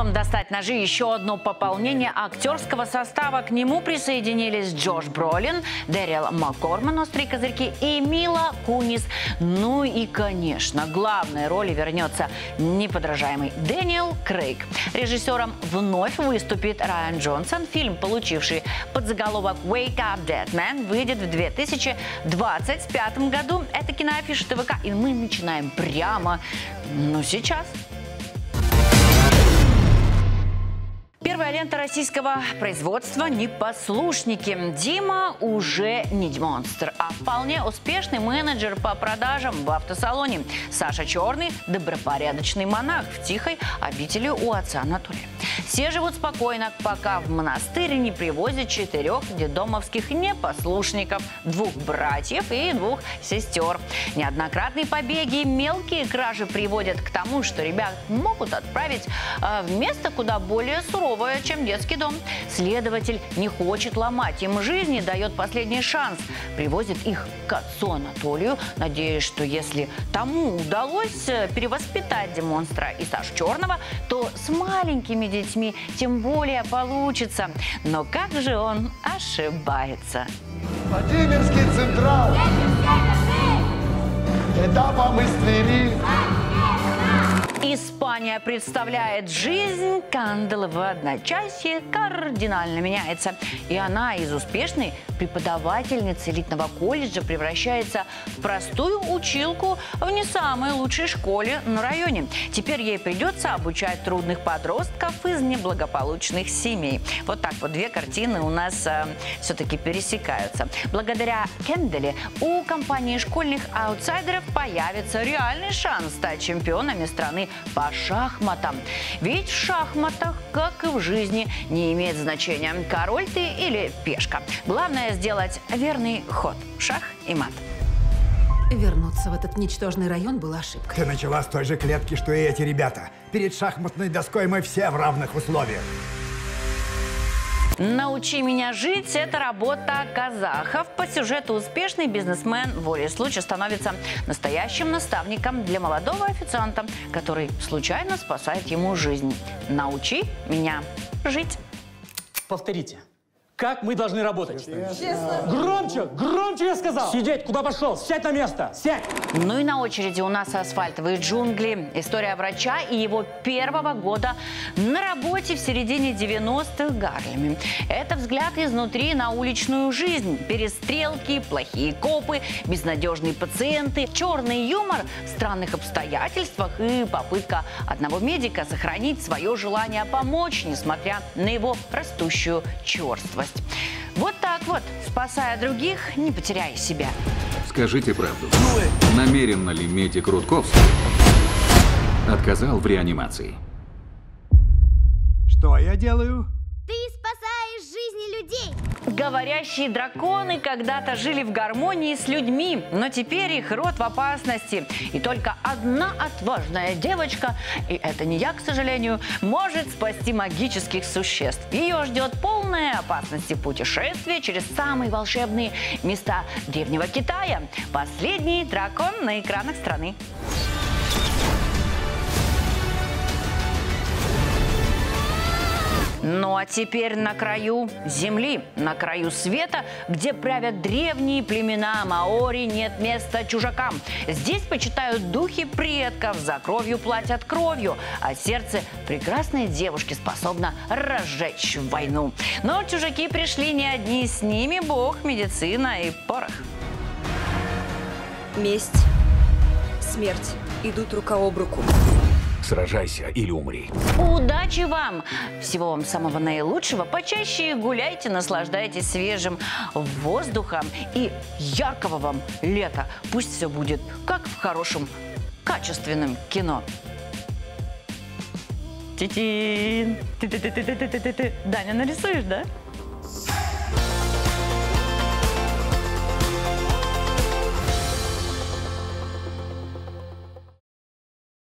новым «Достать ножи» еще одно пополнение актерского состава. К нему присоединились Джош Бролин, Дэрил Маккорман, «Острые козырьки» и Мила Кунис. Ну и, конечно, главной роли вернется неподражаемый Дэниел Крейг. Режиссером вновь выступит Райан Джонсон. Фильм, получивший подзаголовок «Wake Up Dead Man», выйдет в 2025 году. Это киноафиша ТВК, и мы начинаем прямо, ну, сейчас. Первая лента российского производства «Непослушники». Дима уже не монстр, а вполне успешный менеджер по продажам в автосалоне. Саша Черный – добропорядочный монах в тихой обители у отца Анатолия. Все живут спокойно, пока в монастырь не привозят четырех дедомовских непослушников, двух братьев и двух сестер. Неоднократные побеги и мелкие кражи приводят к тому, что ребят могут отправить э, в место куда более суровое, чем детский дом. Следователь не хочет ломать им жизни, дает последний шанс. Привозит их к отцу Анатолию, надеясь, что если тому удалось э, перевоспитать демонстра и Сашу Черного, то с маленькими детьми детьми, тем более получится. Но как же он ошибается? Владимирский Централ. Этапом из Твери. Испания представляет жизнь Канделы в одночасье кардинально меняется. И она из успешной преподавательницы элитного колледжа превращается в простую училку в не самой лучшей школе на районе. Теперь ей придется обучать трудных подростков из неблагополучных семей. Вот так вот две картины у нас э, все-таки пересекаются. Благодаря Кенделе у компании школьных аутсайдеров появится реальный шанс стать чемпионами страны по шахматам. Ведь в шахматах, как и в жизни, не имеет значения, король ты или пешка. Главное сделать верный ход. Шах и мат. Вернуться в этот ничтожный район было ошибкой. Ты начала с той же клетки, что и эти ребята. Перед шахматной доской мы все в равных условиях. «Научи меня жить» – это работа казахов. По сюжету успешный бизнесмен волей случая становится настоящим наставником для молодого официанта, который случайно спасает ему жизнь. «Научи меня жить». Повторите. Как мы должны работать? Честно. Громче! Громче я сказал! Сидеть! Куда пошел? Сядь на место! Сядь! Ну и на очереди у нас асфальтовые джунгли. История врача и его первого года на работе в середине 90-х Гарлеме. Это взгляд изнутри на уличную жизнь. Перестрелки, плохие копы, безнадежные пациенты, черный юмор в странных обстоятельствах и попытка одного медика сохранить свое желание помочь, несмотря на его растущую черствость. Вот так вот, спасая других, не потеряя себя. Скажите правду. Намеренно ли медик Рудковский отказал в реанимации? Что я делаю? Ты спасаешь жизни людей! Говорящие драконы когда-то жили в гармонии с людьми, но теперь их род в опасности. И только одна отважная девочка, и это не я, к сожалению, может спасти магических существ. Ее ждет полная опасности путешествие через самые волшебные места Древнего Китая. Последний дракон на экранах страны. Ну а теперь на краю земли, на краю света, где правят древние племена Маори, нет места чужакам. Здесь почитают духи предков, за кровью платят кровью, а сердце прекрасной девушки способно разжечь войну. Но чужаки пришли не одни, с ними бог, медицина и порох. Месть, смерть идут рука об руку. Сражайся или умри. Удачи вам! Всего вам самого наилучшего. Почаще гуляйте, наслаждайтесь свежим воздухом и яркого вам лета. Пусть все будет как в хорошем, качественном кино. Ти-тин. Ты-ты-ты-ты-ты-ты-ты. Даня, нарисуешь, да?